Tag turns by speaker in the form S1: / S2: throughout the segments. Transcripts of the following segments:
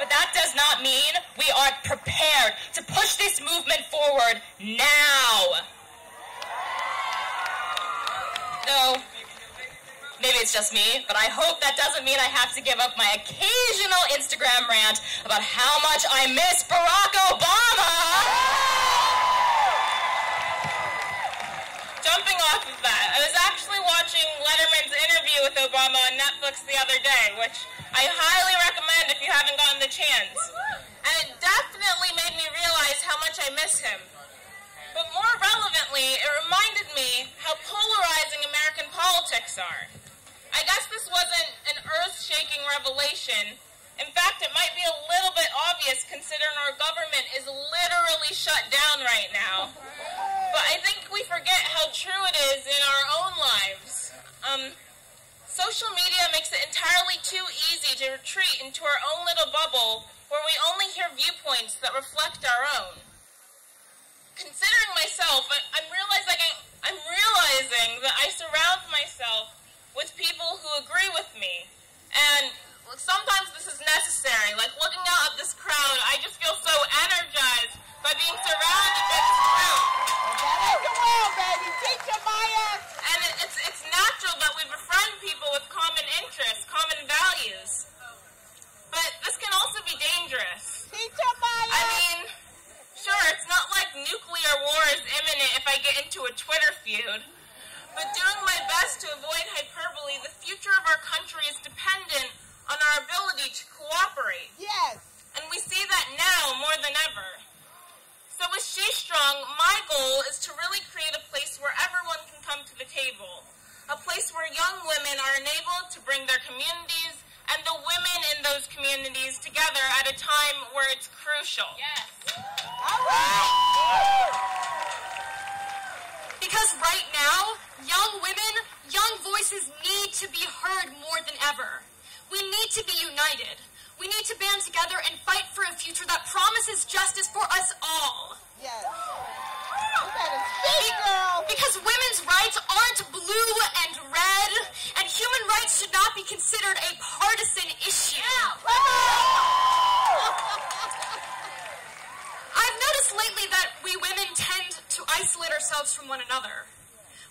S1: but that does not mean we are prepared to push this movement forward now. No, maybe it's just me, but I hope that doesn't mean I have to give up my occasional Instagram rant about how much I miss Barack Obama. Jumping off of that, I was actually watching Letterman's interview with Obama on Netflix the other day, which I highly recommend if you haven't gotten the chance. And it definitely made me realize how much I miss him. But more relevantly, it reminded me how polarizing American politics are. I guess this wasn't an earth-shaking revelation. In fact, it might be a little bit obvious considering our government is literally shut down right now. But I think we forget how true it is in our own lives. Um, social media makes it entirely too easy to retreat into our own little bubble where we only hear viewpoints that reflect our own considering myself, I'm realizing I'm realizing that I surround myself with people who agree with me, and sometimes this is necessary. Like looking out at this crowd, I just feel so energized by being surrounded by this crowd.
S2: That ain't the baby. Teach her, Maya.
S1: And it's it's natural that we befriend people with common interests, common values. But this can also be dangerous.
S2: Teach her, Maya.
S1: I mean. Sure, it's not like nuclear war is imminent if I get into a Twitter feud. But doing my best to avoid hyperbole, the future of our country is dependent on our ability to cooperate.
S2: Yes.
S1: And we see that now more than ever. So with She Strong, my goal is to really create a place where everyone can come to the table. A place where young women are enabled to bring their communities and the women in those communities together at a time where it's crucial.
S2: Yes. All right.
S3: Because right now, young women, young voices need to be heard more than ever. We need to be united. We need to band together and fight for a future that promises justice for us all.
S2: Yes. Speak, girl.
S3: Because women's rights aren't blue and red, and human rights should not be considered a partisan issue. I've lately that we women tend to isolate ourselves from one another.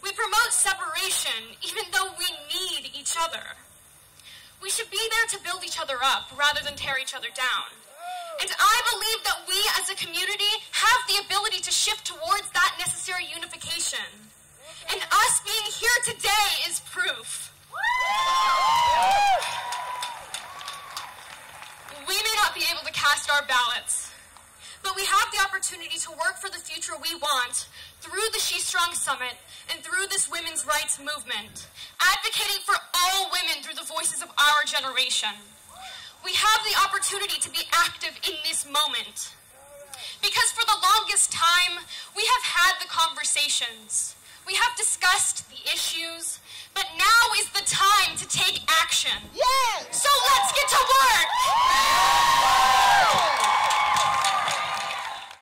S3: We promote separation even though we need each other. We should be there to build each other up rather than tear each other down. And I believe that we as a community have the ability to shift towards that necessary unification. And us being here today is proof. We may not be able to cast our ballots, but we have the opportunity to work for the future we want through the She Strong Summit and through this women's rights movement, advocating for all women through the voices of our generation. We have the opportunity to be active in this moment. Because for the longest time, we have had the conversations. We have discussed the issues, but now is the time to take action. Yes!